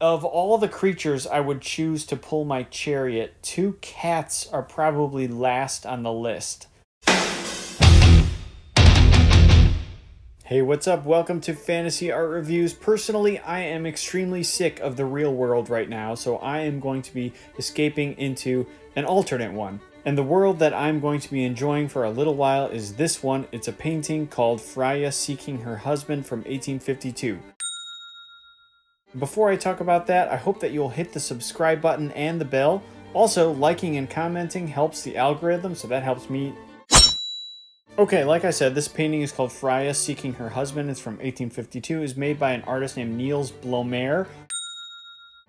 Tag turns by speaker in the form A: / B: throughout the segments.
A: Of all the creatures I would choose to pull my chariot, two cats are probably last on the list. Hey, what's up? Welcome to Fantasy Art Reviews. Personally, I am extremely sick of the real world right now, so I am going to be escaping into an alternate one. And the world that I'm going to be enjoying for a little while is this one. It's a painting called Freyja Seeking Her Husband from 1852. Before I talk about that, I hope that you'll hit the subscribe button and the bell. Also, liking and commenting helps the algorithm, so that helps me Okay, like I said, this painting is called Freyja Seeking Her Husband. It's from 1852. It's made by an artist named Nils Blommér.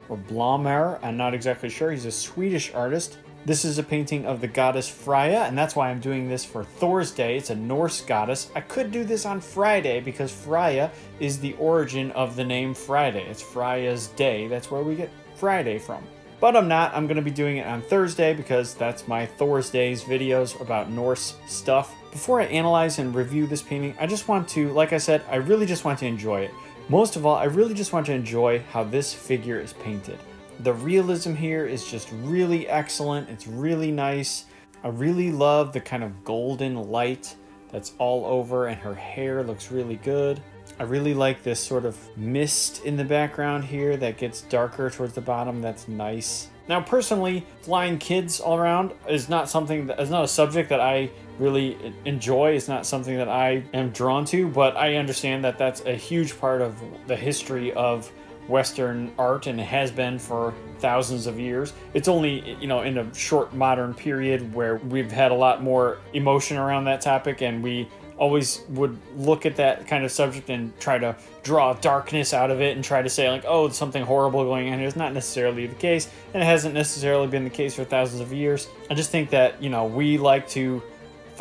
A: Or Blomer, I'm not exactly sure. He's a Swedish artist. This is a painting of the goddess Freyja, and that's why I'm doing this for Thor's Day. It's a Norse goddess. I could do this on Friday because Freyja is the origin of the name Friday. It's Freyja's day. That's where we get Friday from. But I'm not. I'm going to be doing it on Thursday because that's my Thursdays videos about Norse stuff. Before I analyze and review this painting, I just want to, like I said, I really just want to enjoy it. Most of all, I really just want to enjoy how this figure is painted. The realism here is just really excellent. It's really nice. I really love the kind of golden light that's all over and her hair looks really good. I really like this sort of mist in the background here that gets darker towards the bottom. That's nice. Now, personally, flying kids all around is not something that is not a subject that I really enjoy. It's not something that I am drawn to, but I understand that that's a huge part of the history of Western art and has been for thousands of years. It's only, you know, in a short modern period where we've had a lot more emotion around that topic and we always would look at that kind of subject and try to draw darkness out of it and try to say like oh something horrible going on here is not necessarily the case and it hasn't necessarily been the case for thousands of years i just think that you know we like to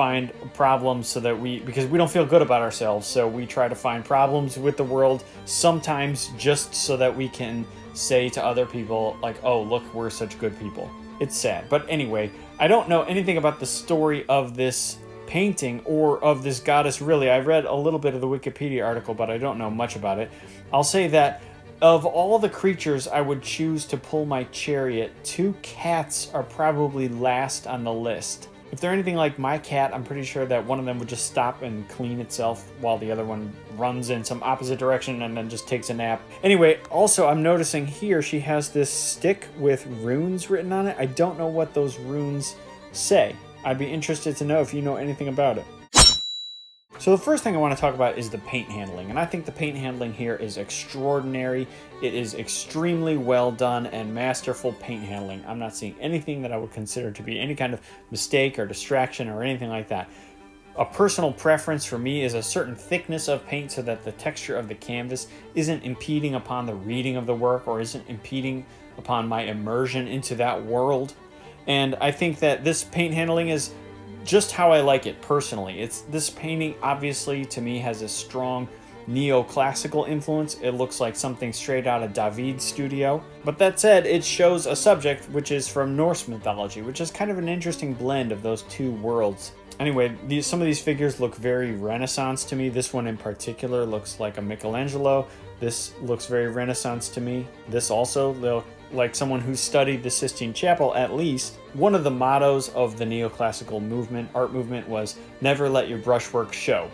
A: find problems so that we because we don't feel good about ourselves so we try to find problems with the world sometimes just so that we can say to other people like oh look we're such good people it's sad but anyway i don't know anything about the story of this painting or of this goddess really. I read a little bit of the Wikipedia article, but I don't know much about it. I'll say that of all the creatures I would choose to pull my chariot, two cats are probably last on the list. If they're anything like my cat, I'm pretty sure that one of them would just stop and clean itself while the other one runs in some opposite direction and then just takes a nap. Anyway, also I'm noticing here she has this stick with runes written on it. I don't know what those runes say. I'd be interested to know if you know anything about it. So the first thing I want to talk about is the paint handling, and I think the paint handling here is extraordinary. It is extremely well done and masterful paint handling. I'm not seeing anything that I would consider to be any kind of mistake or distraction or anything like that. A personal preference for me is a certain thickness of paint so that the texture of the canvas isn't impeding upon the reading of the work or isn't impeding upon my immersion into that world. And I think that this paint handling is just how I like it personally. It's this painting obviously to me has a strong neoclassical influence. It looks like something straight out of David's studio. But that said, it shows a subject which is from Norse mythology, which is kind of an interesting blend of those two worlds. Anyway, these, some of these figures look very Renaissance to me. This one in particular looks like a Michelangelo. This looks very Renaissance to me. This also like someone who studied the Sistine Chapel at least, one of the mottos of the neoclassical movement, art movement, was never let your brushwork show.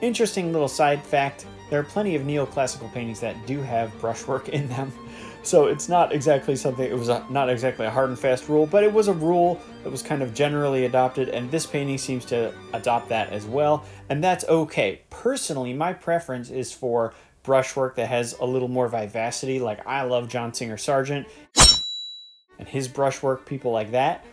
A: Interesting little side fact there are plenty of neoclassical paintings that do have brushwork in them. So it's not exactly something, it was a, not exactly a hard and fast rule, but it was a rule that was kind of generally adopted, and this painting seems to adopt that as well, and that's okay. Personally, my preference is for brushwork that has a little more vivacity. Like I love John Singer Sargent and his brushwork, people like that.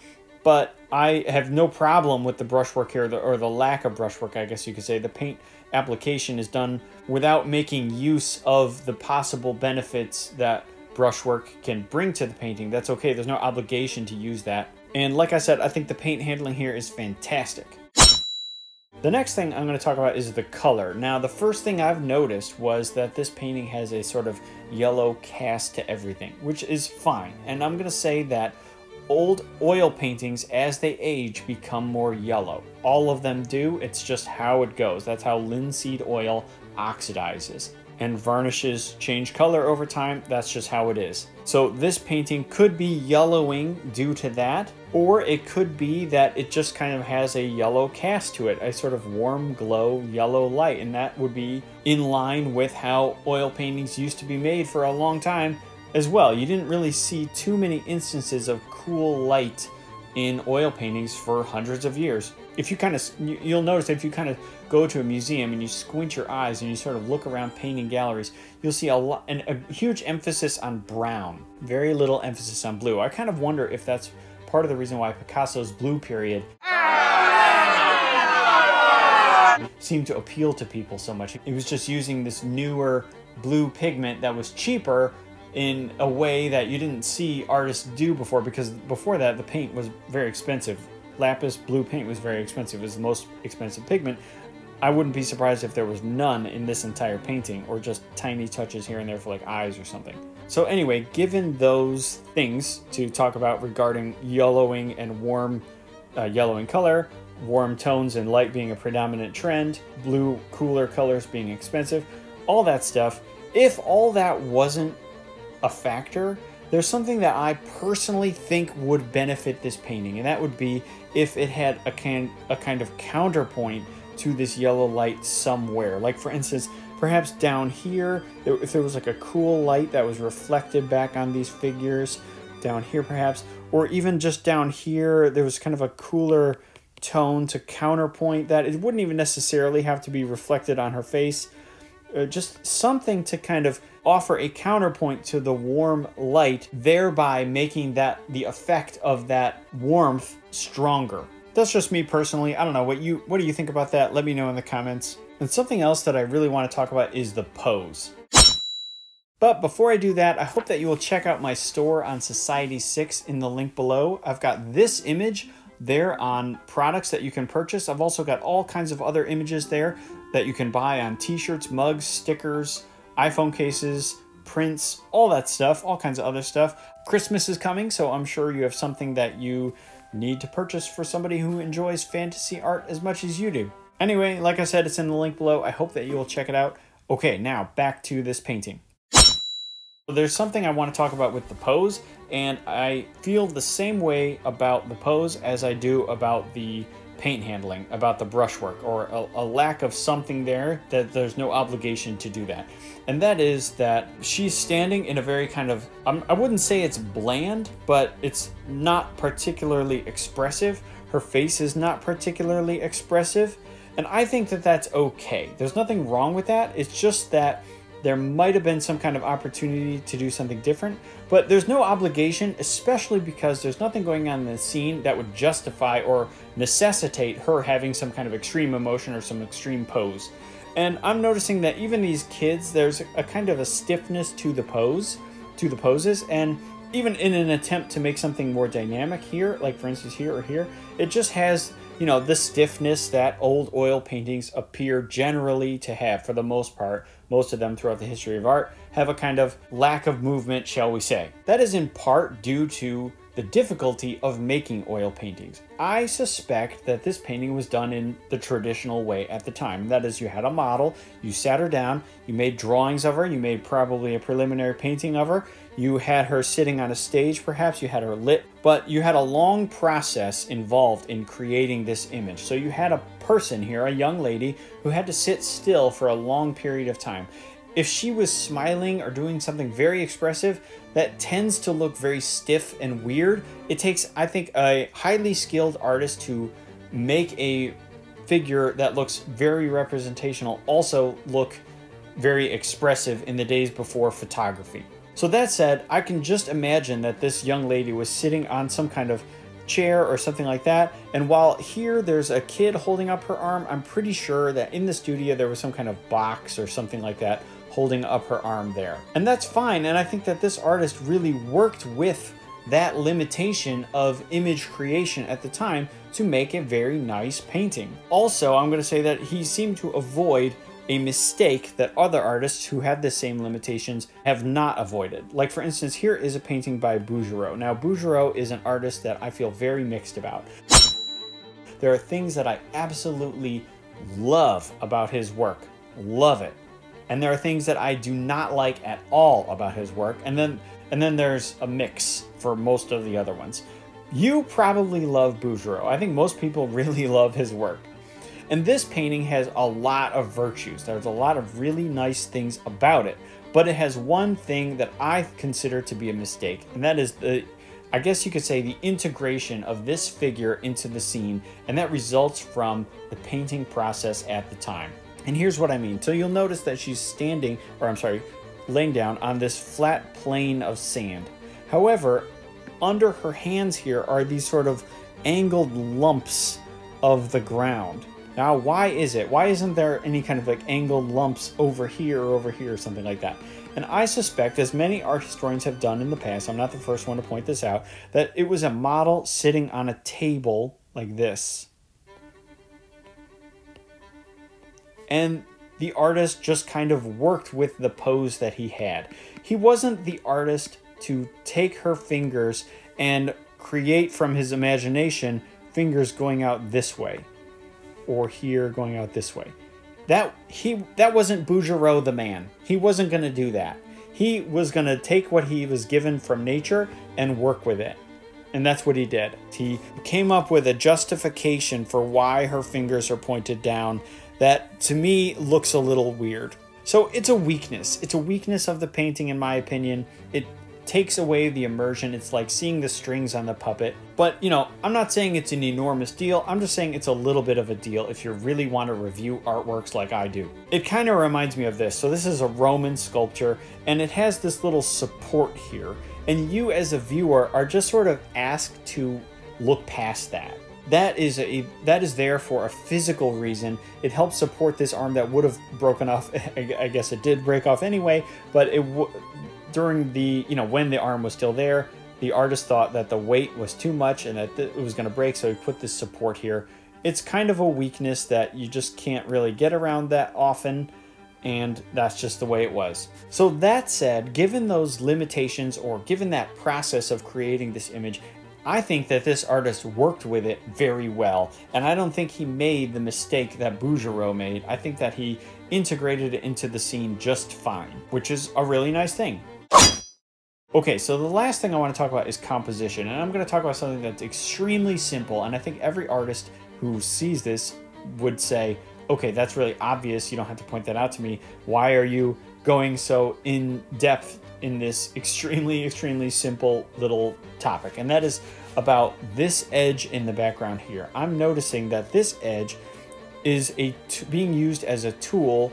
A: But I have no problem with the brushwork here, or the lack of brushwork, I guess you could say. The paint application is done without making use of the possible benefits that brushwork can bring to the painting. That's okay, there's no obligation to use that. And like I said, I think the paint handling here is fantastic. The next thing I'm going to talk about is the color. Now, the first thing I've noticed was that this painting has a sort of yellow cast to everything, which is fine. And I'm going to say that old oil paintings, as they age, become more yellow. All of them do, it's just how it goes. That's how linseed oil oxidizes. and varnishes change color over time. That's just how it is. So this painting could be yellowing due to that, or it could be that it just kind of has a yellow cast to it, a sort of warm glow yellow light, and that would be in line with how oil paintings used to be made for a long time as well. You didn't really see too many instances of cool light in oil paintings for hundreds of years. If you kind of, you'll notice if you kind of go to a museum and you squint your eyes and you sort of look around painting galleries, you'll see a lot, and a huge emphasis on brown, very little emphasis on blue. I kind of wonder if that's part of the reason why Picasso's blue period seemed to appeal to people so much. He was just using this newer blue pigment that was cheaper in a way that you didn't see artists do before because before that the paint was very expensive. Lapis blue paint was very expensive. It was the most expensive pigment. I wouldn't be surprised if there was none in this entire painting or just tiny touches here and there for like eyes or something. So anyway, given those things to talk about regarding yellowing and warm uh, color, warm tones and light being a predominant trend, blue cooler colors being expensive, all that stuff, if all that wasn't a factor, there's something that I personally think would benefit this painting, and that would be if it had a, can, a kind of counterpoint to this yellow light somewhere. Like for instance, perhaps down here, if there was like a cool light that was reflected back on these figures, down here perhaps, or even just down here, there was kind of a cooler tone to counterpoint that. It wouldn't even necessarily have to be reflected on her face, uh, just something to kind of offer a counterpoint to the warm light, thereby making that the effect of that warmth stronger. That's just me personally. I don't know what you what do you think about that? Let me know in the comments. And something else that I really want to talk about is the pose. But before I do that, I hope that you will check out my store on Society6 in the link below. I've got this image there on products that you can purchase. I've also got all kinds of other images there that you can buy on t-shirts, mugs, stickers, iPhone cases, prints, all that stuff, all kinds of other stuff. Christmas is coming, so I'm sure you have something that you need to purchase for somebody who enjoys fantasy art as much as you do. Anyway, like I said, it's in the link below. I hope that you will check it out. Okay, now back to this painting. There's something I want to talk about with the pose, and I feel the same way about the pose as I do about the paint handling, about the brushwork, or a, a, lack of something there that there's no obligation to do that. And that is that she's standing in a very kind of, I wouldn't say it's bland, but it's not particularly expressive. Her face is not particularly expressive. And I think that that's okay. There's nothing wrong with that. It's just that there might have been some kind of opportunity to do something different, but there's no obligation, especially because there's nothing going on in the scene that would justify or necessitate her having some kind of extreme emotion or some extreme pose. And I'm noticing that even these kids, there's a kind of a stiffness to the pose, to the poses, and even in an attempt to make something more dynamic here, like for instance here or here, it just has you know, the stiffness that old oil paintings appear generally to have for the most part, most of them throughout the history of art, have a kind of lack of movement, shall we say. That is in part due to the difficulty of making oil paintings. I suspect that this painting was done in the traditional way at the time. That is, you had a model, you sat her down, you made drawings of her, you made probably a preliminary painting of her, you had her sitting on a stage, perhaps, you had her lit, but you had a long process involved in creating this image. So you had a person here, a young lady, who had to sit still for a long period of time. If she was smiling or doing something very expressive, that tends to look very stiff and weird. It takes, I think, a highly skilled artist to make a figure that looks very representational also look very expressive in the days before photography. So that said, I can just imagine that this young lady was sitting on some kind of chair or something like that. And while here there's a kid holding up her arm, I'm pretty sure that in the studio there was some kind of box or something like that holding up her arm there. And that's fine. And I think that this artist really worked with that limitation of image creation at the time to make a very nice painting. Also, I'm going to say that he seemed to avoid a mistake that other artists who had the same limitations have not avoided. Like for instance, here is a painting by Bouguereau. Now Bouguereau is an artist that I feel very mixed about. There are things that I absolutely love about his work. Love it. And there are things that I do not like at all about his work, and then and then there's a mix for most of the other ones. You probably love Bouguereau. I think most people really love his work. And this painting has a lot of virtues. There's a lot of really nice things about it, but it has one thing that I consider to be a mistake, and that is the I guess you could say the integration of this figure into the scene, and that results from the painting process at the time. And here's what I mean. So you'll notice that she's standing, or I'm sorry, laying down on this flat plane of sand. However, under her hands here are these sort of angled lumps of the ground. Now, why is it? Why isn't there any kind of like angled lumps over here or over here or something like that? And I suspect, as many art historians have done in the past, I'm not the first one to point this out, that it was a model sitting on a table like this. And the artist just kind of worked with the pose that he had. He wasn't the artist to take her fingers and create from his imagination fingers going out this way or here going out this way. That he that wasn't Bouguereau the man. He wasn't going to do that. He was going to take what he was given from nature and work with it. And that's what he did. He came up with a justification for why her fingers are pointed down that to me looks a little weird. So it's a weakness. It's a weakness of the painting, in my opinion. It takes away the immersion. It's like seeing the strings on the puppet. But, you know, I'm not saying it's an enormous deal. I'm just saying it's a little bit of a deal if you really want to review artworks like I do. It kind of reminds me of this. So this is a Roman sculpture, and it has this little support here. And you as a viewer are just sort of asked to look past that that is a that is there for a physical reason. It helps support this arm that would have broken off. I guess it did break off anyway, but it during the, you know, when the arm was still there, the artist thought that the weight was too much and that it was going to break, so he put this support here. It's kind of a weakness that you just can't really get around that often, and that's just the way it was. So that said, given those limitations or given that process of creating this image, I think that this artist worked with it very well, and I don't think he made the mistake that Bouguereau made. I think that he integrated it into the scene just fine, which is a really nice thing. Okay, so the last thing I want to talk about is composition, and I'm going to talk about something that's extremely simple, and I think every artist who sees this would say, okay, that's really obvious, you don't have to point that out to me. Why are you going so in depth in this extremely, extremely simple little topic? And that is about this edge in the background here. I'm noticing that this edge is a being used as a tool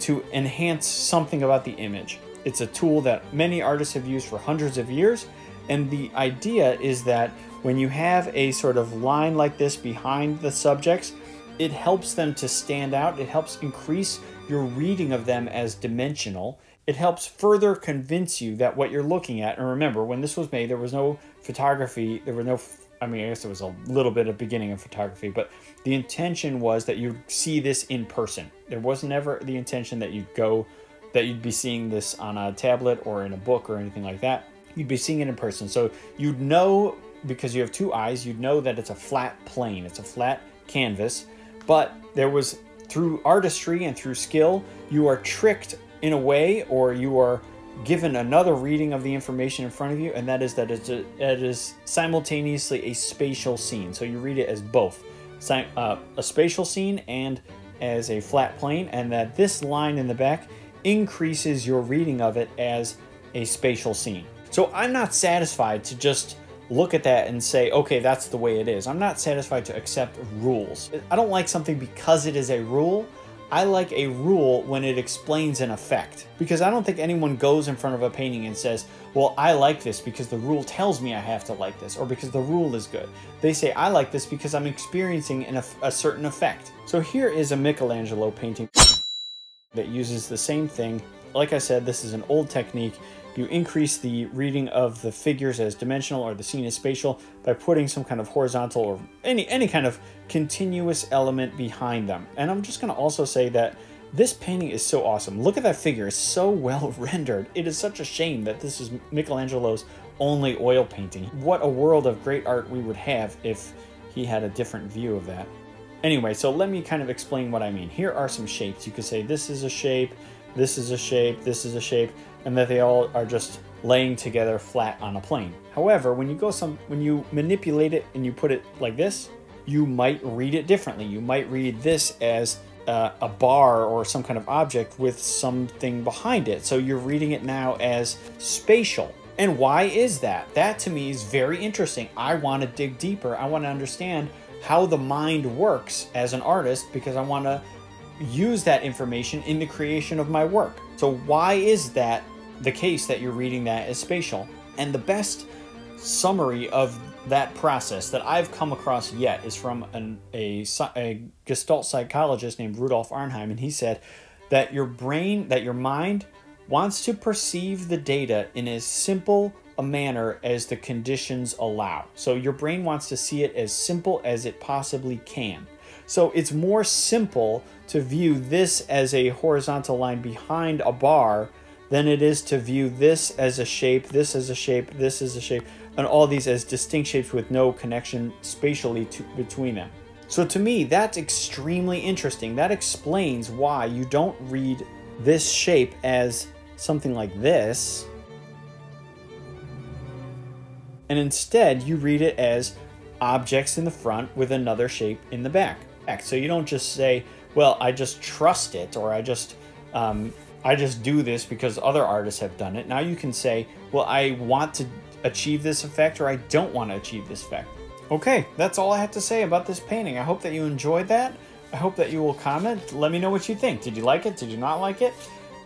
A: to enhance something about the image. It's a tool that many artists have used for hundreds of years. And the idea is that when you have a sort of line like this behind the subjects, it helps them to stand out. It helps increase your reading of them as dimensional. It helps further convince you that what you're looking at, and remember, when this was made, there was no photography, there were no, I mean, I guess there was a little bit of beginning of photography, but the intention was that you see this in person. There was never the intention that you'd go that you'd be seeing this on a tablet or in a book or anything like that. You'd be seeing it in person. So you'd know, because you have two eyes, you'd know that it's a flat plane, it's a flat canvas. But there was, through artistry and through skill, you are tricked in a way or you are given another reading of the information in front of you, and that is that it is simultaneously a spatial scene. So you read it as both uh, a spatial scene and as a flat plane, and that this line in the back increases your reading of it as a spatial scene. So I'm not satisfied to just look at that and say, okay, that's the way it is. I'm not satisfied to accept rules. I don't like something because it is a rule. I like a rule when it explains an effect. Because I don't think anyone goes in front of a painting and says, well, I like this because the rule tells me I have to like this, or because the rule is good. They say, I like this because I'm experiencing an, a certain effect. So here is a Michelangelo painting that uses the same thing. Like I said, this is an old technique. You increase the reading of the figures as dimensional or the scene as spatial by putting some kind of horizontal or any, any kind of continuous element behind them. And I'm just going to also say that this painting is so awesome. Look at that figure. It's so well rendered. It is such a shame that this is Michelangelo's only oil painting. What a world of great art we would have if he had a different view of that. Anyway, so let me kind of explain what I mean. Here are some shapes. You could say this is a shape, this is a shape, this is a shape, and that they all are just laying together flat on a plane. However, when you go some when you manipulate it and you put it like this, you might read it differently. You might read this as uh, a bar or some kind of object with something behind it. So you're reading it now as spatial. And why is that? That to me is very interesting. I want to dig deeper. I want to understand how the mind works as an artist because I want to use that information in the creation of my work. So why is that the case that you're reading that as spatial? And the best summary of that process that I've come across yet is from an, a, a Gestalt psychologist named Rudolf Arnheim, and he said that your brain, that your mind wants to perceive the data in as simple a manner as the conditions allow. So your brain wants to see it as simple as it possibly can. So it's more simple to view this as a horizontal line behind a bar than it is to view this as a shape, this as a shape, this as a shape, and all these as distinct shapes with no connection spatially to, between them. So to me, that's extremely interesting. That explains why you don't read this shape as something like this, and instead you read it as objects in the front with another shape in the back. So you don't just say, well, I just trust it, or I just um, I just do this because other artists have done it. Now you can say, well, I want to achieve this effect or I don't want to achieve this effect. Okay, that's all I have to say about this painting. I hope that you enjoyed that. I hope that you will comment. Let me know what you think. Did you like it? Did you not like it?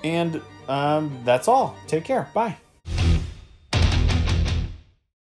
A: And um, that's all. Take care. Bye.